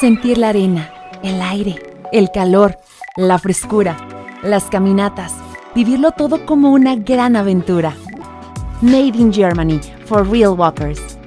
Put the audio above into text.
Sentir la arena, el aire, el calor, la frescura, las caminatas, vivirlo todo como una gran aventura. Made in Germany for real walkers.